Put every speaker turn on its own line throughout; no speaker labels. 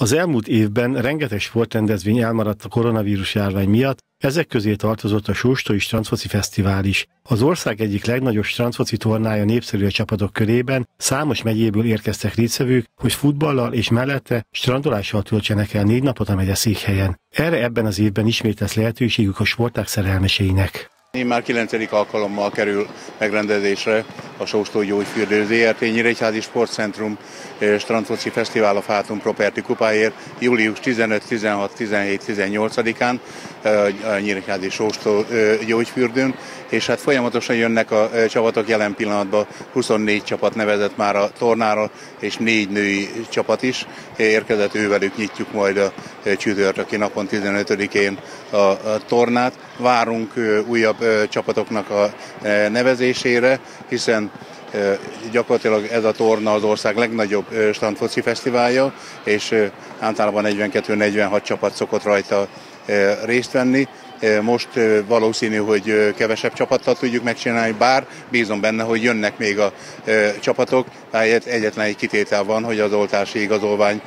Az elmúlt évben rengeteg sportrendezvény elmaradt a koronavírus járvány miatt, ezek közé tartozott a Sóstói Strandfoci Fesztivál is. Az ország egyik legnagyobb strandfoci tornája népszerű a csapatok körében, számos megyéből érkeztek részvevők, hogy futballal és mellette strandolással töltsenek el négy napot a megye székhelyen. Erre ebben az évben ismét lesz lehetőségük a sporták szerelmeseinek.
Én már 9. alkalommal kerül megrendezésre a Sóstó Gyógyfürdő ZRT. Nyíregyházi Sportcentrum Strandfoci Fesztivál a Fátum Property kupáért július 15, 16, 17, 18-án a Nyíregyházi Sóstó Gyógyfürdőn, és hát folyamatosan jönnek a csapatok jelen pillanatban, 24 csapat nevezett már a tornára, és négy női csapat is. Érkezett, ővelük nyitjuk majd a csütörtöki napon 15-én a, a tornát. Várunk újabb csapatoknak a nevezésére, hiszen gyakorlatilag ez a torna az ország legnagyobb standfoci fesztiválja, és általában 42-46 csapat szokott rajta részt venni. Most valószínű, hogy kevesebb csapattal tudjuk megcsinálni, bár bízom benne, hogy jönnek még a csapatok. Egyetlen egy kitétel van, hogy az oltási igazolvány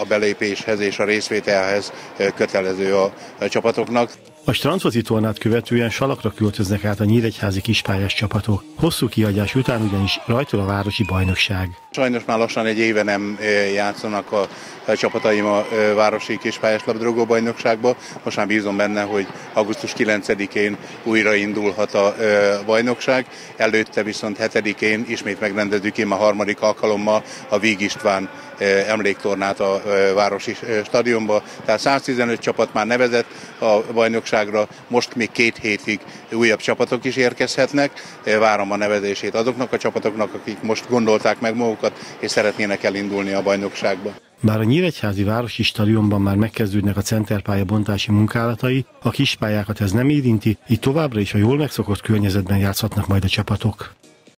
a belépéshez és a részvételhez kötelező a csapatoknak.
A strandfoci tornát követően salakra költöznek át a nyíregyházi kispályás csapatok. Hosszú kiadás után ugyanis rajtol a városi bajnokság.
Sajnos már lassan egy éve nem játszanak a csapataim a városi kispályás labdarúgó bajnokságba. Most már bízom benne, hogy augusztus 9-én újra indulhat a bajnokság. Előtte viszont 7-én ismét megrendezzük én a harmadik alkalommal a Víg István emléktornát a városi stadionba. Tehát 115 csapat már nevezett a bajnokságra, most még két hétig újabb csapatok is érkezhetnek. Várom a nevezését azoknak a csapatoknak, akik most gondolták meg magukat, és szeretnének elindulni a bajnokságba.
Bár a Nyíregyházi Városi Stadionban már megkezdődnek a centerpálya bontási munkálatai, a kispályákat ez nem érinti, így továbbra is a jól megszokott környezetben játszhatnak majd a csapatok.